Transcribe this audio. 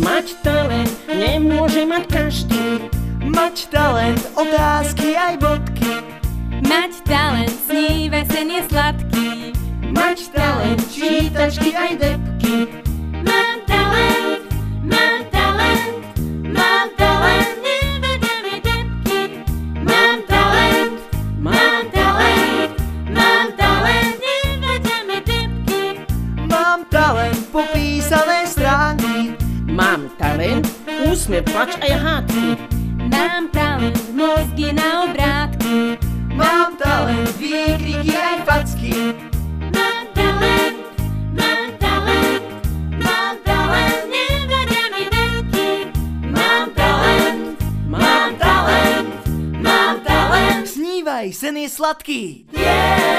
Mať talent nemôže mať každý. Mať talent, otázky aj bodky. Mať talent, snívaj sen je sladký. Mať talent, čítačky aj depky. Talent, úsmev, plač aj hádky. Mám talent, mozgy na obrátky. Mám talent, výkriky aj facky. Mám talent, mám talent, mám talent, nevedia mi depky. Mám talent, mám talent, mám talent. Snívaj, sen je sladký. Yeah!